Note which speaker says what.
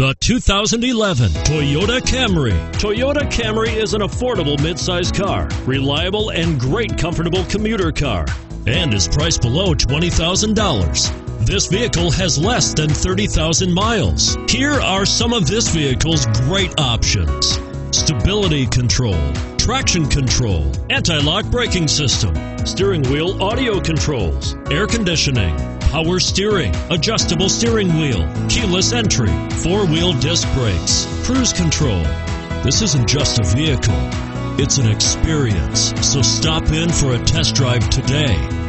Speaker 1: The 2011 Toyota Camry. Toyota Camry is an affordable midsize car, reliable and great comfortable commuter car, and is priced below $20,000. This vehicle has less than 30,000 miles. Here are some of this vehicle's great options. Stability control, traction control, anti-lock braking system, steering wheel audio controls, air conditioning, power steering, adjustable steering wheel, keyless entry, four-wheel disc brakes, cruise control. This isn't just a vehicle, it's an experience. So stop in for a test drive today.